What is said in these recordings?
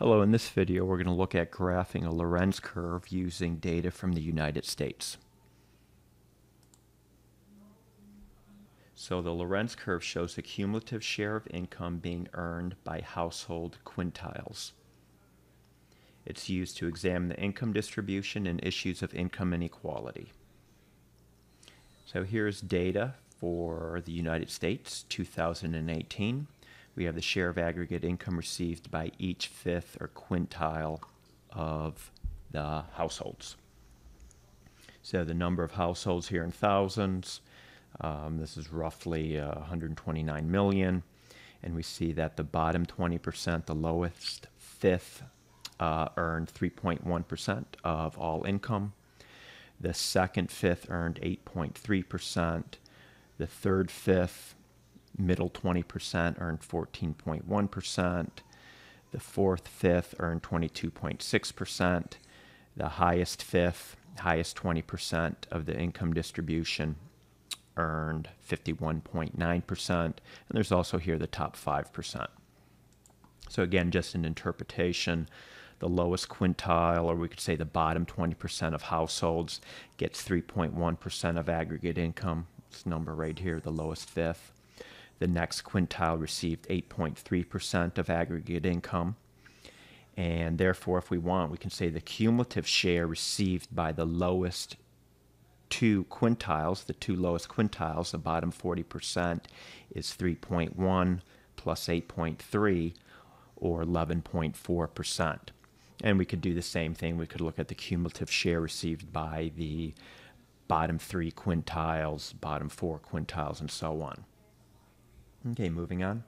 Hello, in this video we're going to look at graphing a Lorenz curve using data from the United States. So the Lorenz curve shows the cumulative share of income being earned by household quintiles. It's used to examine the income distribution and issues of income inequality. So here's data for the United States 2018 we have the share of aggregate income received by each fifth or quintile of the households. So the number of households here in thousands, um, this is roughly uh, 129 million. And we see that the bottom 20%, the lowest fifth, uh, earned 3.1% of all income. The second fifth earned 8.3%. The third fifth middle 20% earned 14.1%. The fourth, fifth earned 22.6%. The highest fifth, highest 20% of the income distribution earned 51.9%. And there's also here the top 5%. So, again, just an interpretation. The lowest quintile, or we could say the bottom 20% of households, gets 3.1% of aggregate income. This number right here, the lowest fifth. The next quintile received 8.3% of aggregate income. And therefore, if we want, we can say the cumulative share received by the lowest two quintiles, the two lowest quintiles, the bottom 40%, is 3.1 plus 8.3, or 11.4%. And we could do the same thing. We could look at the cumulative share received by the bottom three quintiles, bottom four quintiles, and so on. Okay, moving on.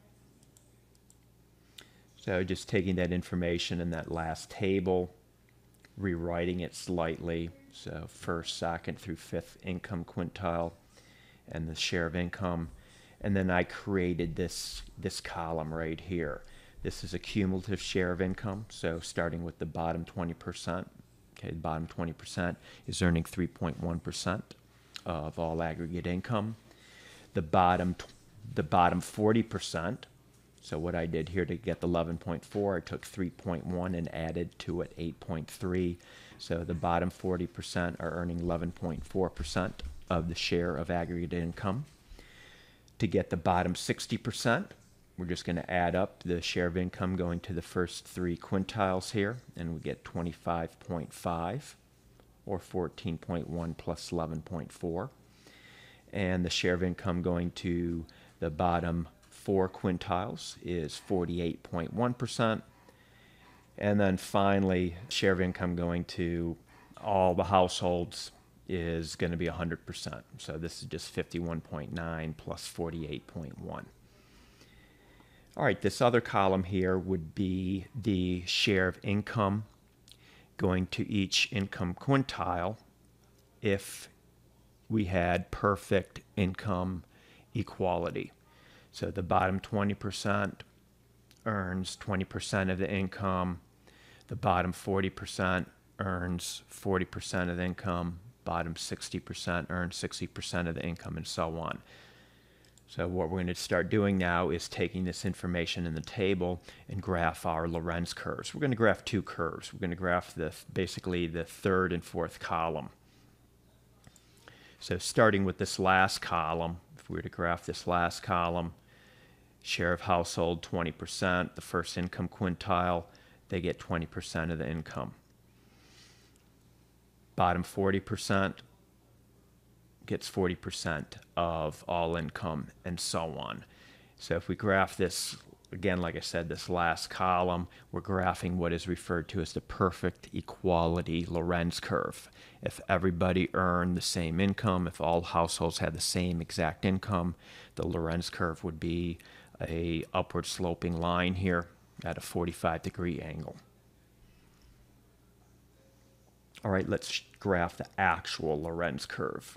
So just taking that information in that last table, rewriting it slightly. So first, second through fifth income quintile and the share of income. And then I created this, this column right here. This is a cumulative share of income. So starting with the bottom 20%, okay, the bottom 20% is earning 3.1% of all aggregate income. The bottom the bottom 40%. So what I did here to get the 11.4, I took 3.1 and added to it 8.3. So the bottom 40% are earning 11.4% of the share of aggregate income. To get the bottom 60%, we're just going to add up the share of income going to the first three quintiles here, and we get 25.5 or 14.1 plus 11.4. And the share of income going to the bottom four quintiles is 48.1%. And then finally, share of income going to all the households is going to be 100%. So this is just 51.9 plus 48.1. All right, this other column here would be the share of income going to each income quintile if we had perfect income equality. So the bottom 20% earns 20% of the income, the bottom 40% earns 40% of the income, bottom 60% earns 60% of the income, and so on. So what we're going to start doing now is taking this information in the table and graph our Lorenz curves. We're going to graph two curves. We're going to graph the basically the third and fourth column. So starting with this last column, if we were to graph this last column, share of household 20%, the first income quintile, they get 20% of the income. Bottom 40% gets 40% of all income, and so on. So if we graph this again, like I said, this last column, we're graphing what is referred to as the perfect equality Lorenz curve. If everybody earned the same income, if all households had the same exact income, the Lorenz curve would be a upward sloping line here at a 45 degree angle. All right, let's graph the actual Lorenz curve.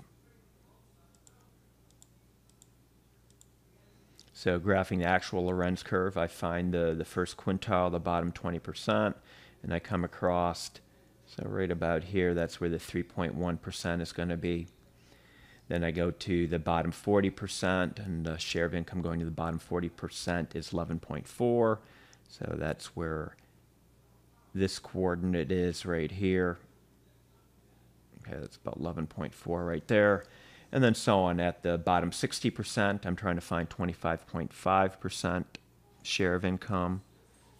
So graphing the actual Lorenz curve, I find the, the first quintile, the bottom 20%, and I come across, so right about here, that's where the 3.1% is going to be. Then I go to the bottom 40%, and the share of income going to the bottom 40% is 11.4. So that's where this coordinate is right here. Okay, that's about 11.4 right there. And then so on at the bottom 60%, I'm trying to find 25.5% share of income.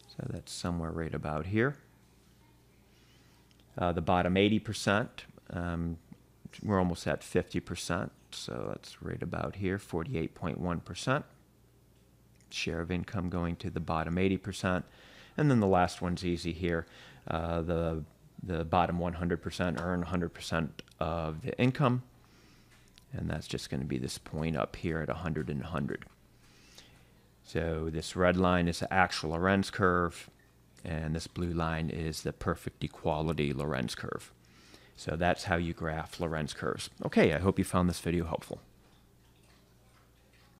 So that's somewhere right about here. Uh, the bottom 80%, um, we're almost at 50%, so that's right about here, 48.1%. Share of income going to the bottom 80%. And then the last one's easy here. Uh, the, the bottom 100% earn 100% of the income. And that's just going to be this point up here at 100 and 100. So this red line is the actual Lorenz curve, and this blue line is the perfect equality Lorenz curve. So that's how you graph Lorenz curves. Okay, I hope you found this video helpful.